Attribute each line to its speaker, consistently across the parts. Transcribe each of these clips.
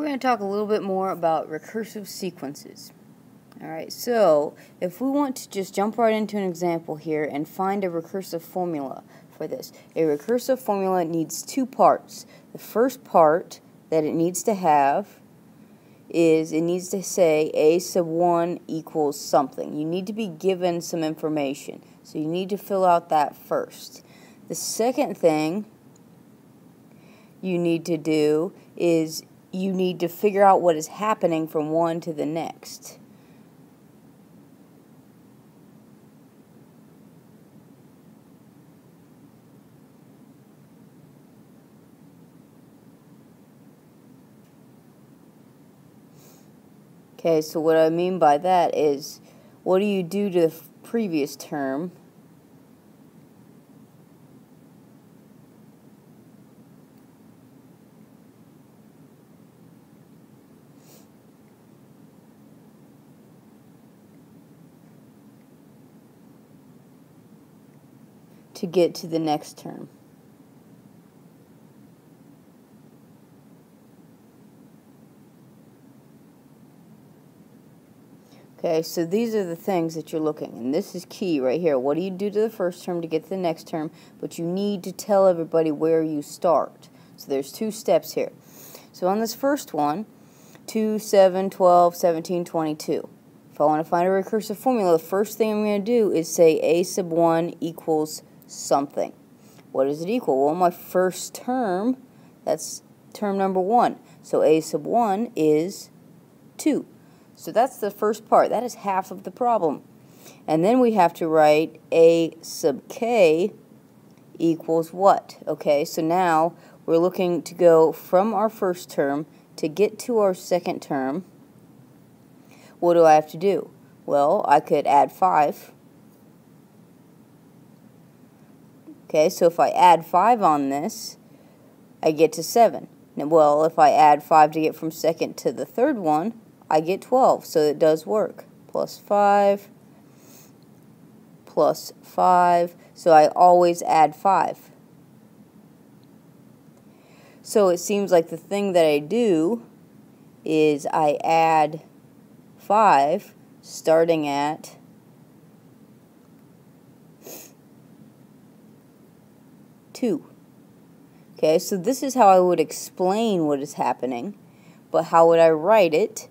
Speaker 1: we're going to talk a little bit more about recursive sequences. Alright, so if we want to just jump right into an example here and find a recursive formula for this. A recursive formula needs two parts. The first part that it needs to have is it needs to say a sub 1 equals something. You need to be given some information. So you need to fill out that first. The second thing you need to do is you need to figure out what is happening from one to the next. Okay, so what I mean by that is what do you do to the previous term? To get to the next term. Okay, so these are the things that you're looking, and this is key right here. What do you do to the first term to get to the next term? But you need to tell everybody where you start. So there's two steps here. So on this first one, 2, 7, 12, 17, 22. If I want to find a recursive formula, the first thing I'm going to do is say a sub 1 equals something. What does it equal? Well, my first term, that's term number 1. So a sub 1 is 2. So that's the first part. That is half of the problem. And then we have to write a sub k equals what? Okay, so now we're looking to go from our first term to get to our second term. What do I have to do? Well, I could add 5. Okay, so if I add 5 on this, I get to 7. Now, well, if I add 5 to get from second to the third one, I get 12, so it does work. Plus 5, plus 5, so I always add 5. So it seems like the thing that I do is I add 5 starting at two. Okay, so this is how I would explain what is happening, but how would I write it?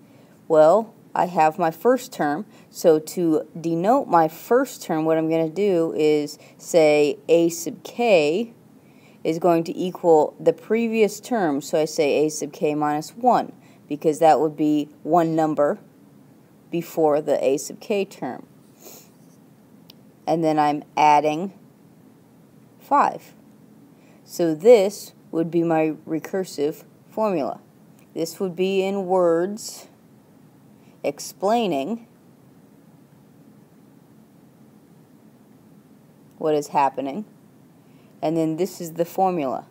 Speaker 1: Well, I have my first term, so to denote my first term, what I'm going to do is say a sub k is going to equal the previous term, so I say a sub k minus 1, because that would be one number before the a sub k term. And then I'm adding 5. So this would be my recursive formula. This would be in words explaining what is happening. And then this is the formula.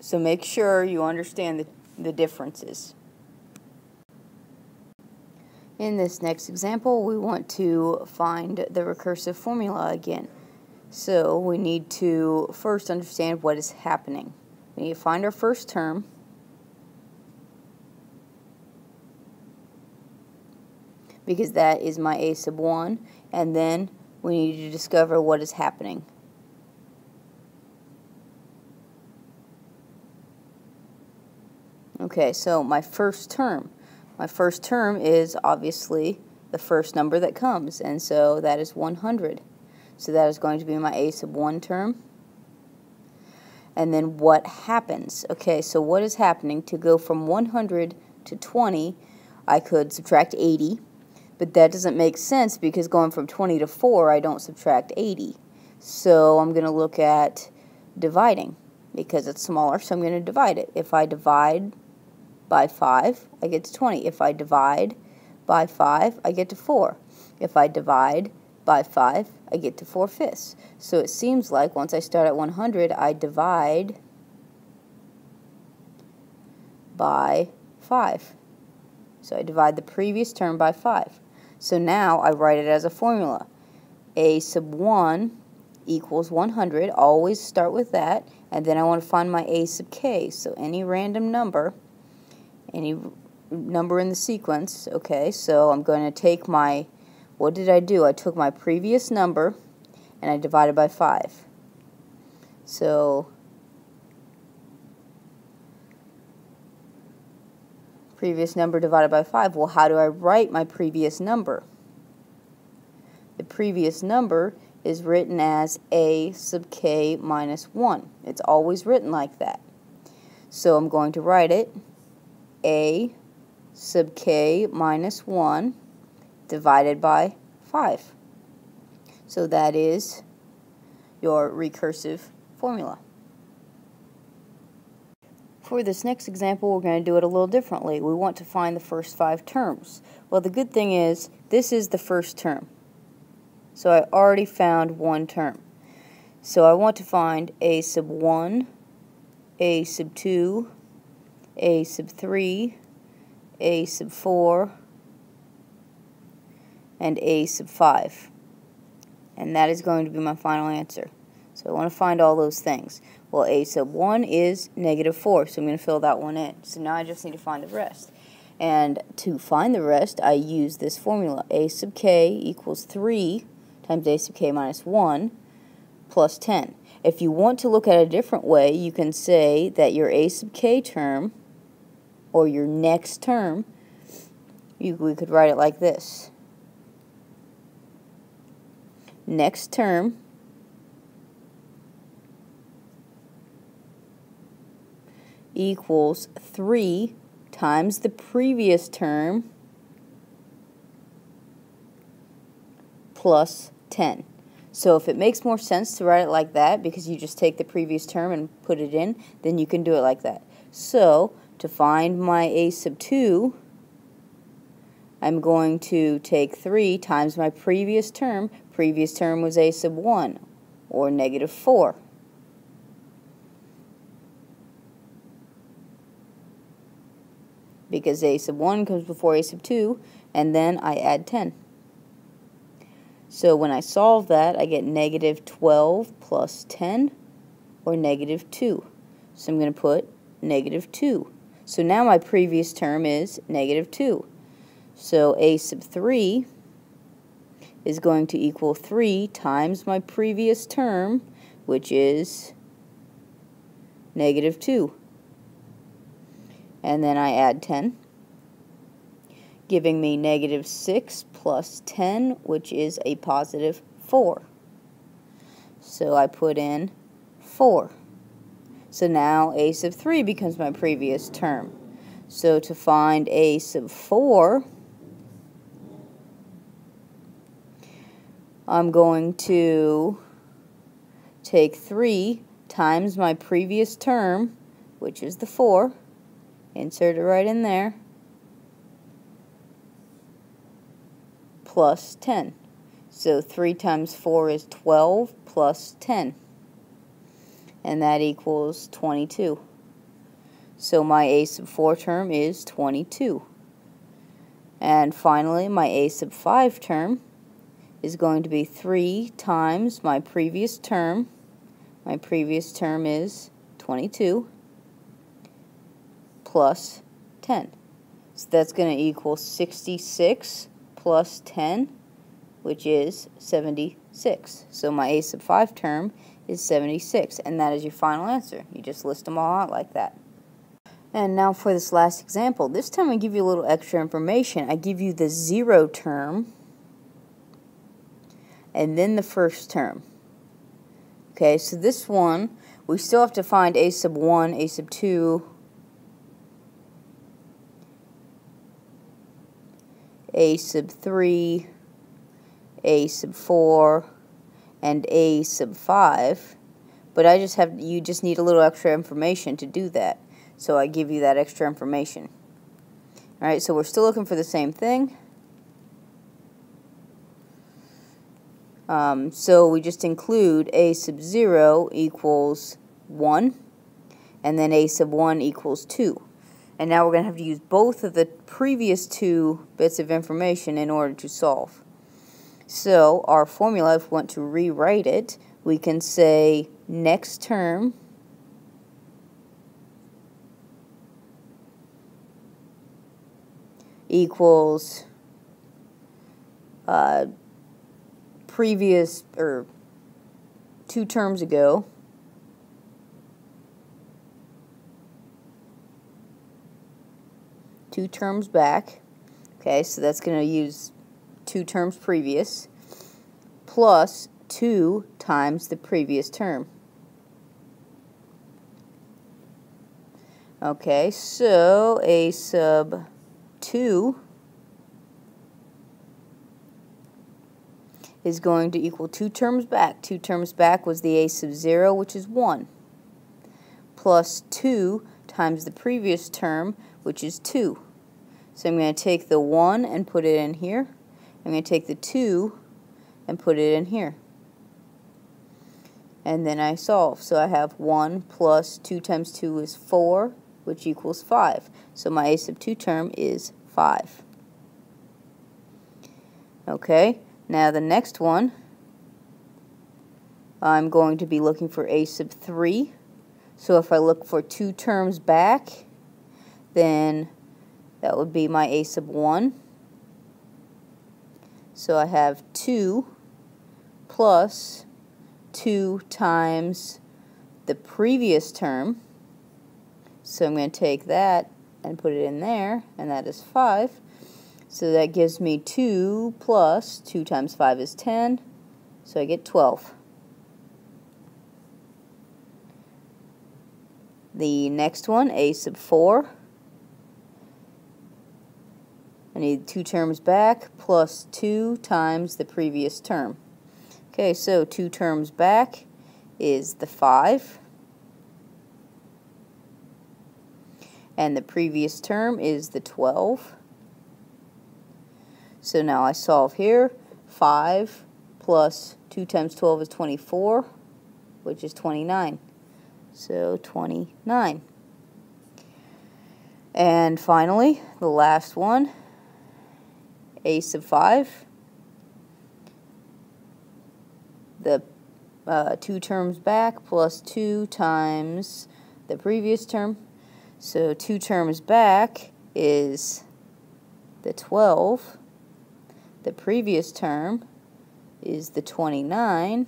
Speaker 1: So make sure you understand the, the differences. In this next example, we want to find the recursive formula again. So we need to first understand what is happening. We need to find our first term. because that is my a sub 1 and then we need to discover what is happening. Okay, so my first term. My first term is obviously the first number that comes, and so that is 100. So that is going to be my a sub 1 term. And then what happens? Okay, so what is happening? To go from 100 to 20, I could subtract 80 but that doesn't make sense because going from 20 to 4, I don't subtract 80. So I'm going to look at dividing because it's smaller, so I'm going to divide it. If I divide by 5, I get to 20. If I divide by 5, I get to 4. If I divide by 5, I get to 4 fifths. So it seems like once I start at 100, I divide by 5. So I divide the previous term by 5. So now I write it as a formula. A sub 1 equals 100. Always start with that. And then I want to find my a sub k. So any random number, any number in the sequence, okay, so I'm going to take my, what did I do? I took my previous number and I divided by 5. So previous number divided by 5. Well, how do I write my previous number? The previous number is written as a sub k minus 1. It's always written like that. So I'm going to write it a sub k minus 1 divided by 5. So that is your recursive formula. For this next example, we're going to do it a little differently. We want to find the first five terms. Well, the good thing is, this is the first term. So I already found one term. So I want to find a sub 1, a sub 2, a sub 3, a sub 4, and a sub 5. And that is going to be my final answer. So I want to find all those things. Well, a sub 1 is negative 4, so I'm going to fill that one in. So now I just need to find the rest. And to find the rest, I use this formula. a sub k equals 3 times a sub k minus 1 plus 10. If you want to look at it a different way, you can say that your a sub k term, or your next term, you, we could write it like this. Next term equals 3 times the previous term plus 10. So if it makes more sense to write it like that because you just take the previous term and put it in, then you can do it like that. So to find my a sub 2, I'm going to take 3 times my previous term. Previous term was a sub 1, or negative 4. because a sub 1 comes before a sub 2, and then I add 10. So when I solve that, I get negative 12 plus 10, or negative 2. So I'm going to put negative 2. So now my previous term is negative 2. So a sub 3 is going to equal 3 times my previous term, which is negative 2 and then I add 10, giving me negative 6 plus 10, which is a positive 4. So I put in 4. So now a sub 3 becomes my previous term. So to find a sub 4, I'm going to take 3 times my previous term, which is the 4, insert it right in there, plus 10. So 3 times 4 is 12 plus 10. And that equals 22. So my a sub 4 term is 22. And finally, my a sub 5 term is going to be 3 times my previous term. My previous term is 22 plus 10. So that's going to equal 66 plus 10, which is 76. So my a sub 5 term is 76, and that is your final answer. You just list them all out like that. And now for this last example. This time I give you a little extra information. I give you the zero term, and then the first term. Okay, so this one, we still have to find a sub 1, a sub 2, a sub 3, a sub 4, and a sub 5. But I just have, you just need a little extra information to do that. So I give you that extra information. Alright, so we're still looking for the same thing. Um, so we just include a sub 0 equals 1, and then a sub 1 equals 2. And now we're going to have to use both of the previous two bits of information in order to solve. So our formula, if we want to rewrite it, we can say next term equals uh, previous or two terms ago. Two terms back. Okay so that's going to use two terms previous plus 2 times the previous term. Okay so a sub 2 is going to equal two terms back. Two terms back was the a sub 0, which is 1, plus 2 times the previous term, which is 2. So I'm going to take the 1 and put it in here. I'm going to take the 2 and put it in here. And then I solve. So I have 1 plus 2 times 2 is 4, which equals 5. So my a sub 2 term is 5. Okay, now the next one, I'm going to be looking for a sub 3. So if I look for two terms back, then that would be my a sub 1. So I have 2 plus 2 times the previous term. So I'm going to take that and put it in there, and that is 5. So that gives me 2 plus 2 times 5 is 10, so I get 12. The next one, a sub 4. I need two terms back plus 2 times the previous term. Okay, so two terms back is the 5. And the previous term is the 12. So now I solve here. 5 plus 2 times 12 is 24, which is 29. So 29. And finally, the last one, a sub 5. The uh, two terms back plus 2 times the previous term. So two terms back is the 12 the previous term is the 29.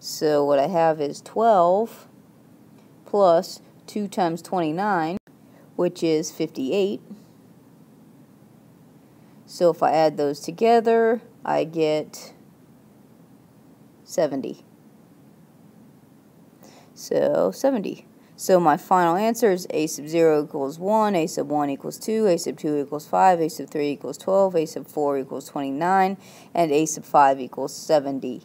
Speaker 1: So what I have is 12 plus 2 times 29, which is 58. So if I add those together, I get 70. So 70. So my final answer is a sub 0 equals 1, a sub 1 equals 2, a sub 2 equals 5, a sub 3 equals 12, a sub 4 equals 29, and a sub 5 equals 70.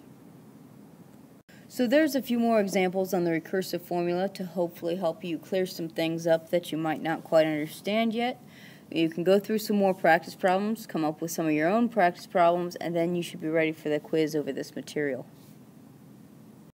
Speaker 1: So there's a few more examples on the recursive formula to hopefully help you clear some things up that you might not quite understand yet. You can go through some more practice problems, come up with some of your own practice problems, and then you should be ready for the quiz over this material.